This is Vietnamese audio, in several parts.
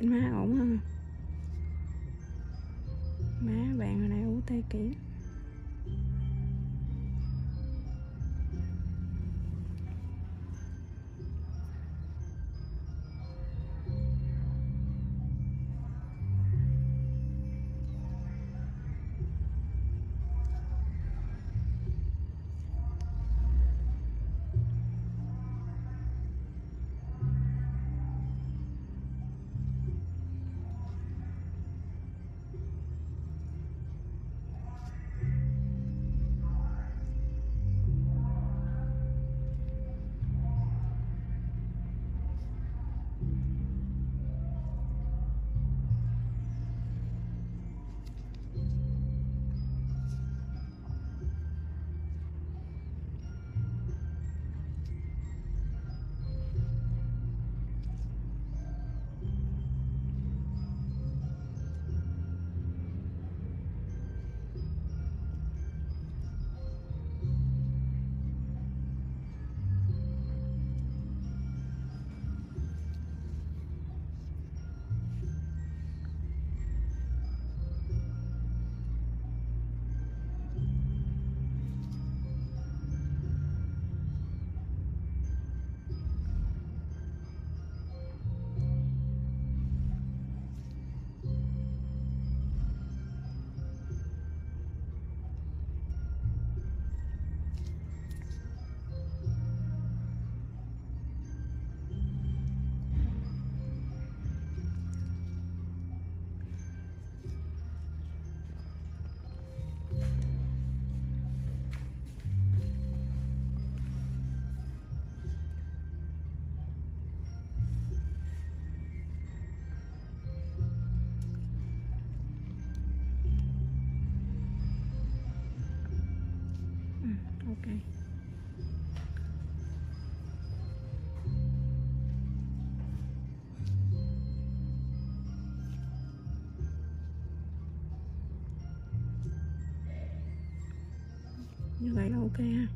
chỉnh má ổn hơn má bạn hồi nãy uống tay kỹ. हो गए हैं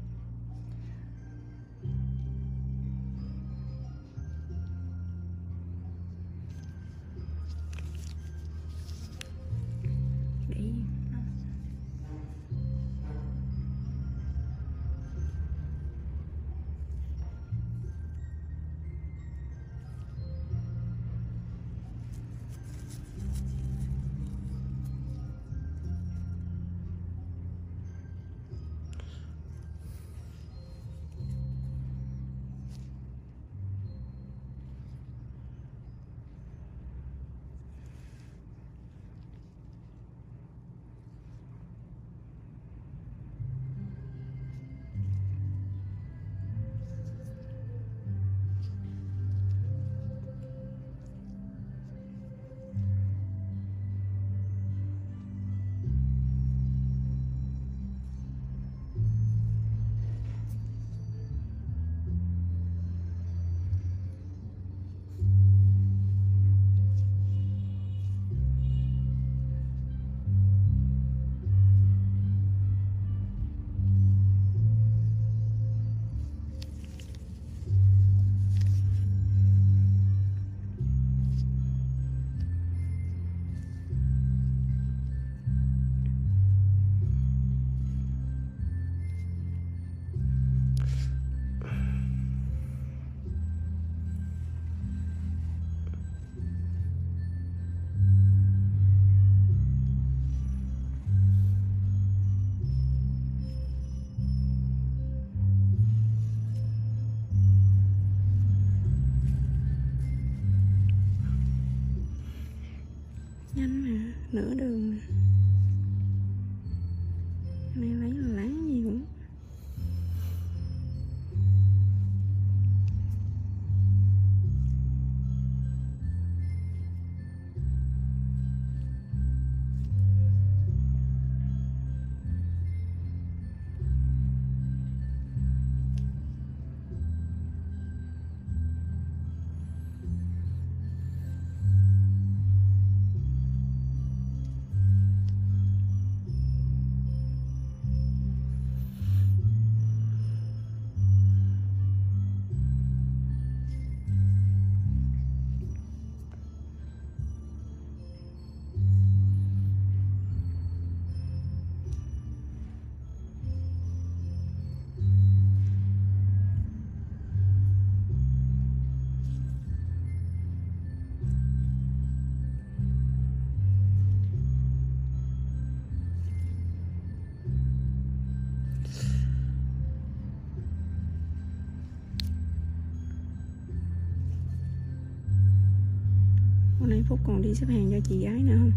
Phúc còn đi xếp hàng cho chị gái nữa không?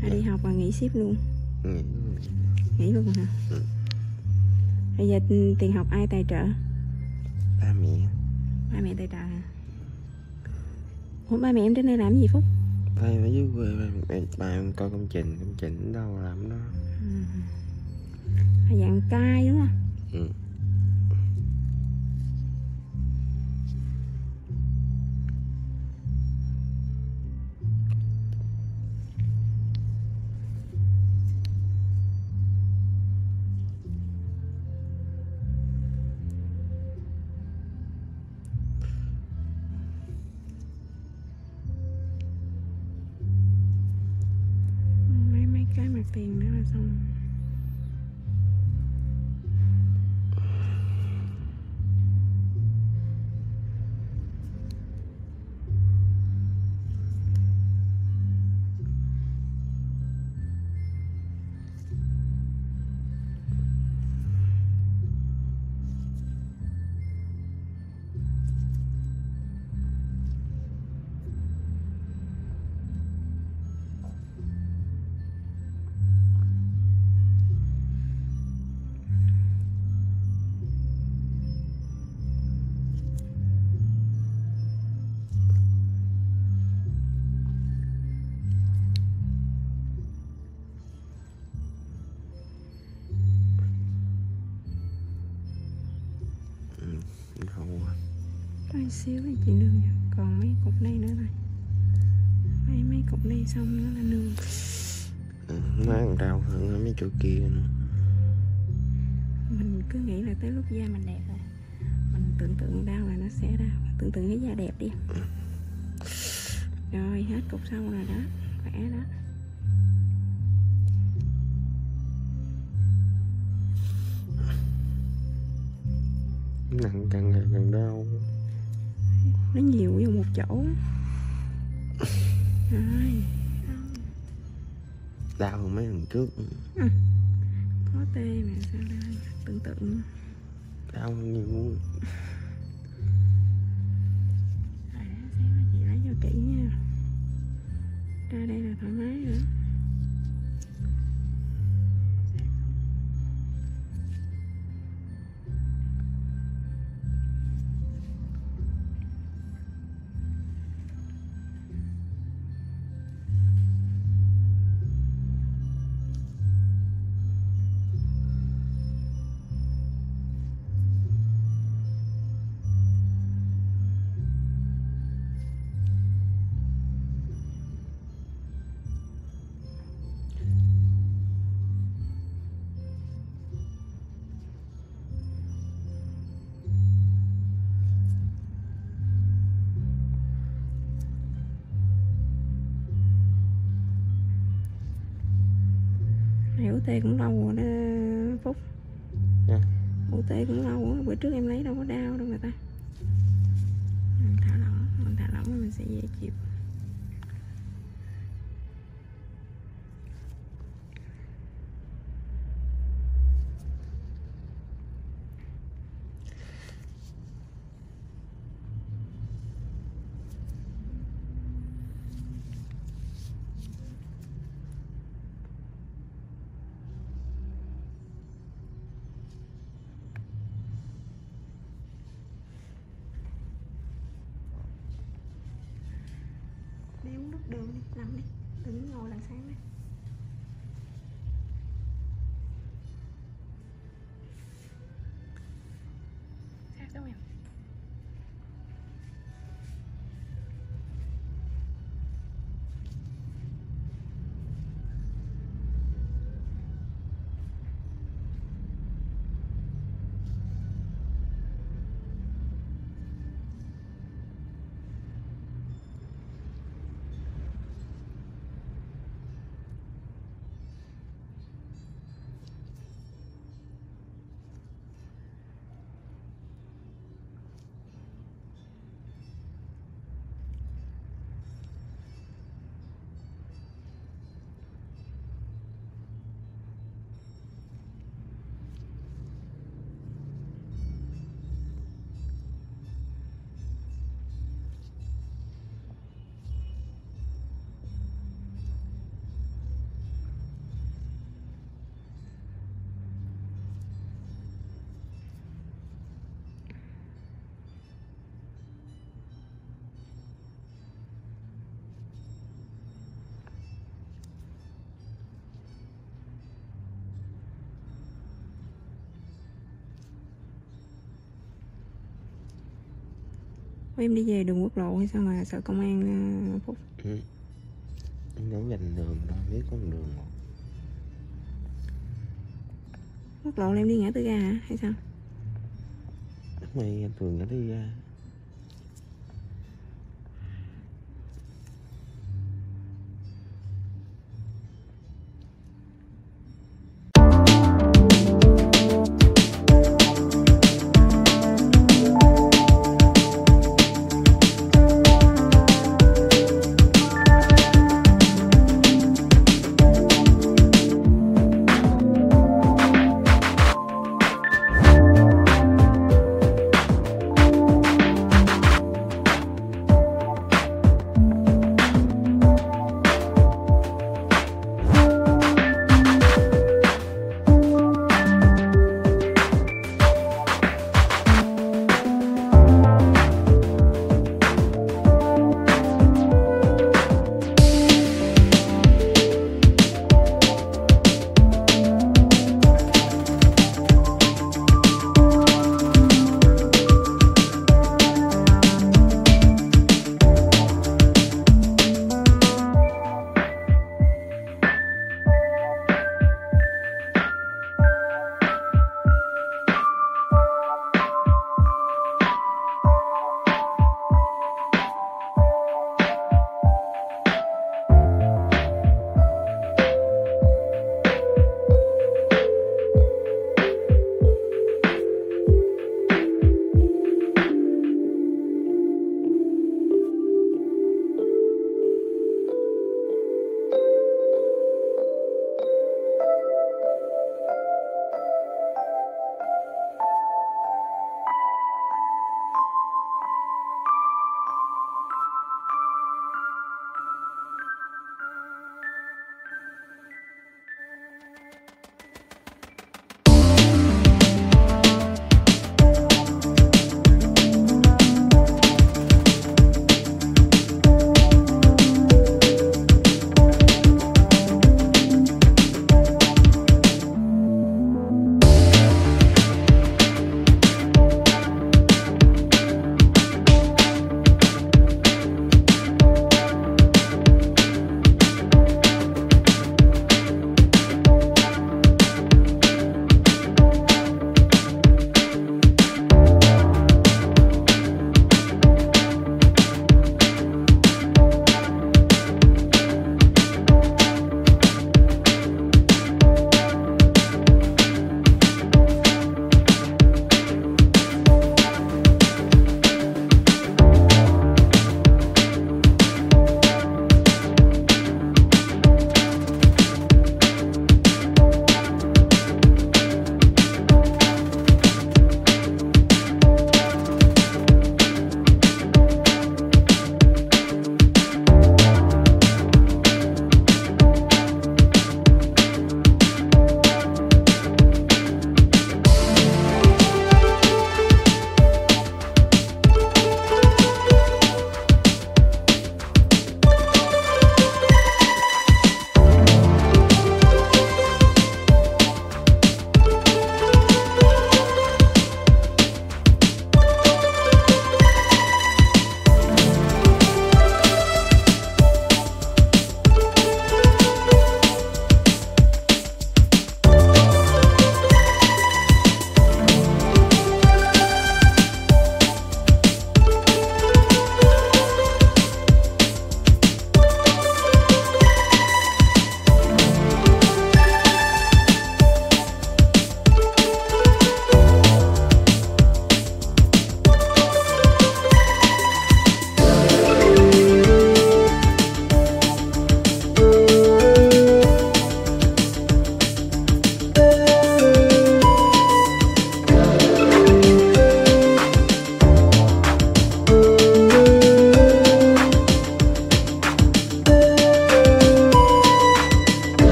Hay đi học và nghỉ ship luôn? Nghĩ nghỉ luôn hả? Ừ. bây giờ tiền học ai tài trợ? Ba mẹ. Ba mẹ tài trợ hả? Ủa ba mẹ em đến đây làm gì Phúc? Tay ở dưới quê ba, mẹ, ba em coi công trình Công trình đâu làm đó. Là dạng cai đúng không? Ừ. Thôi xíu thì chị nương nha. Còn mấy cục này nữa thôi Mấy mấy cục này xong nữa là nương. Ừ, Nó còn đau hơn mấy chỗ kia nữa. Mình cứ nghĩ là tới lúc da mình đẹp rồi. Mình tưởng tượng đau là nó sẽ đau. Tưởng tượng cái da đẹp đi. Rồi hết cục xong rồi đó. Khỏe đó. Nặng càng ngày càng đau Nó nhiều vô một chỗ. Rồi Đau hơn mấy lần trước. Có tê mà sao đây? Tưởng tượng. Đau hơn nhiều luôn Rồi đó, chị lấy cho kỹ nha. Ra đây là thoải mái nữa tê cũng lâu rồi đó Phúc. Dạ. Ủ tê cũng lâu rồi Bữa trước em lấy đâu có đau đâu mà ta. Mình thả lỏng Mình thả lỏng mình sẽ dễ chịu Ủa, em đi về đường quốc lộ hay sao mà sợ công an ờ, Phúc ừ. em đâu dành đường đâu biết con đường một quốc lộ là em đi ngã tư ga hả? Hay sao? Mày anh thường nó đi ra